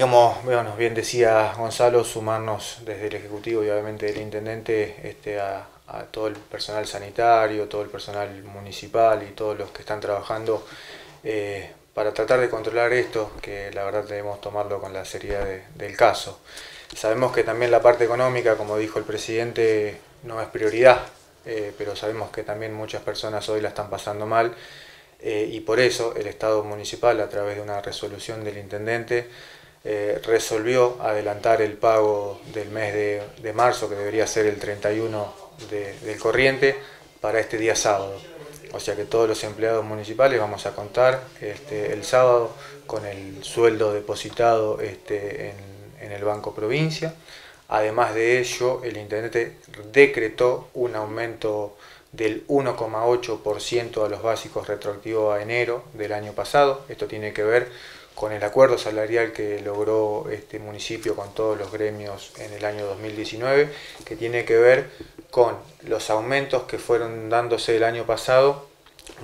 Como bueno, bien decía Gonzalo, sumarnos desde el Ejecutivo y obviamente del Intendente este, a, todo el personal sanitario, todo el personal municipal y todos los que están trabajando eh, para tratar de controlar esto, que la verdad debemos tomarlo con la seriedad del caso. Sabemos que también la parte económica, como dijo el presidente, no es prioridad, eh, pero sabemos que también muchas personas hoy la están pasando mal eh, y por eso el Estado municipal, a través de una resolución del Intendente, eh, resolvió adelantar el pago del mes de, marzo, que debería ser el 31 del corriente, para este día sábado. O sea que todos los empleados municipales vamos a contar este, el sábado con el sueldo depositado este, en, en el Banco Provincia. Además de ello, el intendente decretó un aumento del 1,8% a los básicos retroactivo a enero del año pasado. Esto tiene que ver con el acuerdo salarial que logró este municipio con todos los gremios en el año 2019, que tiene que ver con los aumentos que fueron dándose el año pasado,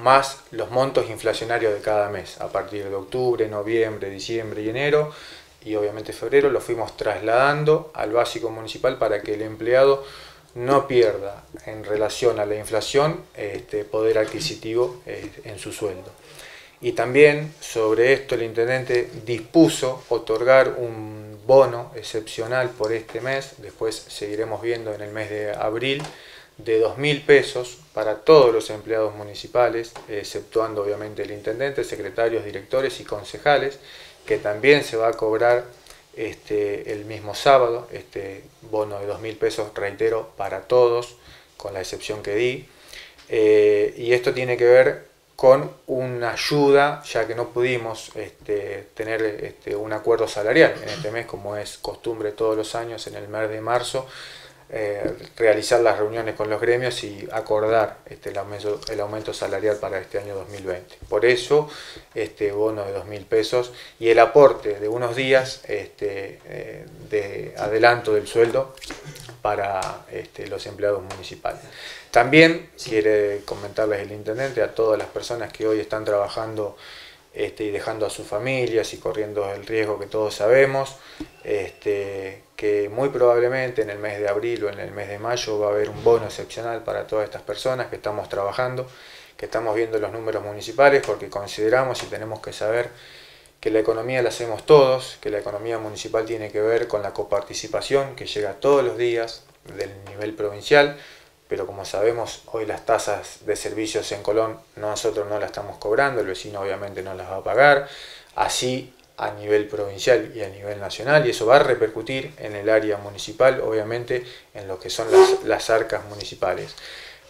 más los montos inflacionarios de cada mes, a partir de octubre, noviembre, diciembre y enero, y obviamente febrero, lo fuimos trasladando al básico municipal para que el empleado no pierda en relación a la inflación este, poder adquisitivo eh, en su sueldo. Y también sobre esto el intendente dispuso otorgar un bono excepcional por este mes, después seguiremos viendo en el mes de abril, de 2.000 pesos para todos los empleados municipales, exceptuando obviamente el intendente, secretarios, directores y concejales, que también se va a cobrar este, el mismo sábado, este bono de 2.000 pesos, reitero, para todos, con la excepción que di. Eh, y esto tiene que ver con una ayuda, ya que no pudimos este, tener este, un acuerdo salarial en este mes, como es costumbre todos los años en el mes de marzo, eh, realizar las reuniones con los gremios y acordar este, el, aumento, salarial para este año 2020. Por eso, este bono de 2.000 pesos y el aporte de unos días eh, de adelanto del sueldo para este, los empleados municipales. También quiere comentarles el intendente a todas las personas que hoy están trabajando este, y dejando a sus familias y corriendo el riesgo que todos sabemos, este, que muy probablemente en el mes de abril o en el mes de mayo va a haber un bono excepcional para todas estas personas que estamos trabajando, que estamos viendo los números municipales porque consideramos y tenemos que saber que la economía la hacemos todos, que la economía municipal tiene que ver con la coparticipación que llega todos los días del nivel provincial, pero como sabemos hoy las tasas de servicios en Colón nosotros no las estamos cobrando, el vecino obviamente no las va a pagar, así a nivel provincial y a nivel nacional y eso va a repercutir en el área municipal, obviamente en lo que son las, arcas municipales.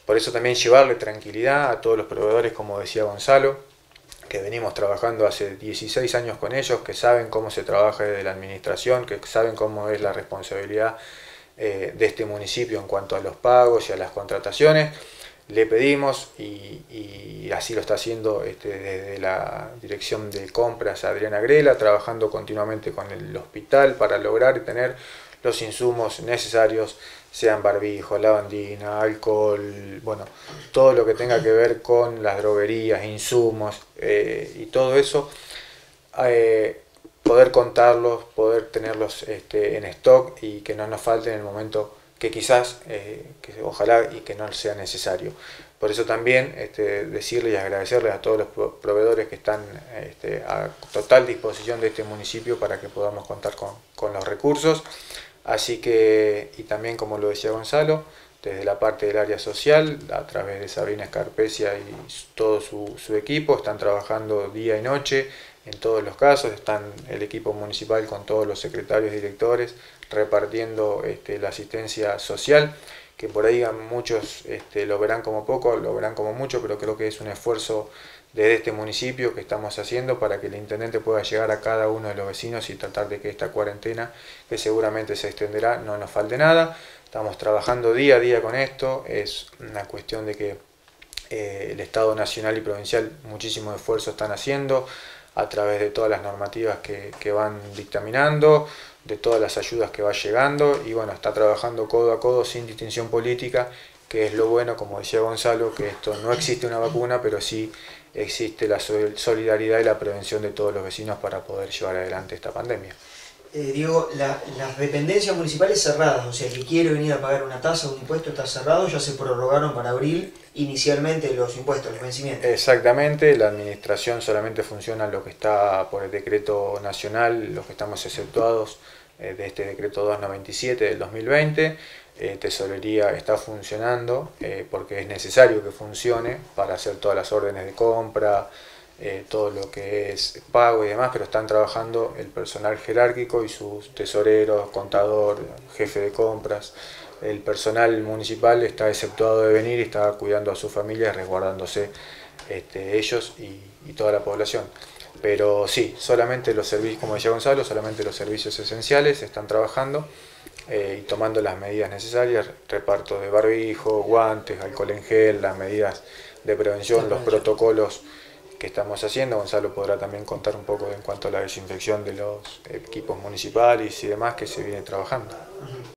Por eso también llevarle tranquilidad a todos los proveedores, como decía Gonzalo, que venimos trabajando hace 16 años con ellos, que saben cómo se trabaja desde la administración, que saben cómo es la responsabilidad eh, de este municipio en cuanto a los pagos y a las contrataciones. Le pedimos, y, así lo está haciendo este, desde la Dirección de Compras Adriana Grela, trabajando continuamente con el hospital para lograr tener los insumos necesarios, sean barbijo, lavandina, alcohol, bueno, todo lo que tenga que ver con las droguerías, insumos eh, y todo eso. Eh, poder contarlos, poder tenerlos este, en stock y que no nos falten en el momento que quizás, eh, que ojalá y que no sea necesario. Por eso también este, decirles y agradecerles a todos los proveedores que están este, a total disposición de este municipio para que podamos contar con, con, los recursos. Así que, y también como lo decía Gonzalo, desde la parte del área social, a través de Sabrina Escarpecia y todo su, equipo, están trabajando día y noche en todos los casos, están el equipo municipal con todos los secretarios y directores repartiendo este, la asistencia social, que por ahí muchos este, lo verán como poco, lo verán como mucho, pero creo que es un esfuerzo desde este municipio que estamos haciendo para que el intendente pueda llegar a cada uno de los vecinos y tratar de que esta cuarentena, que seguramente se extenderá, no nos falte nada. Estamos trabajando día a día con esto, es una cuestión de que eh, el Estado nacional y provincial muchísimo esfuerzo están haciendo a través de todas las normativas que, van dictaminando, de todas las ayudas que va llegando y bueno, está trabajando codo a codo sin distinción política, que es lo bueno, como decía Gonzalo, que esto no existe una vacuna, pero sí existe la solidaridad y la prevención de todos los vecinos para poder llevar adelante esta pandemia. Eh, Diego, las dependencias municipales cerradas, o sea, que quiere venir a pagar una tasa un impuesto está cerrado, ya se prorrogaron para abril inicialmente los impuestos, los vencimientos. Exactamente, la administración solamente funciona lo que está por el decreto nacional, los que estamos exceptuados eh, de este decreto 297 del 2020. Eh, tesorería está funcionando porque es necesario que funcione para hacer todas las órdenes de compra, eh, todo lo que es pago y demás, pero están trabajando el personal jerárquico y sus tesoreros, contador, jefe de compras. El personal municipal está exceptuado de venir y está cuidando a su familia, resguardándose este, ellos y, toda la población. Pero sí, solamente los servicios, como decía Gonzalo, solamente los servicios esenciales están trabajando eh, y tomando las medidas necesarias, reparto de barbijo, guantes, alcohol en gel, las medidas de prevención, los protocolos que estamos haciendo. Gonzalo podrá también contar un poco en cuanto a la desinfección de los equipos municipales y demás que se viene trabajando.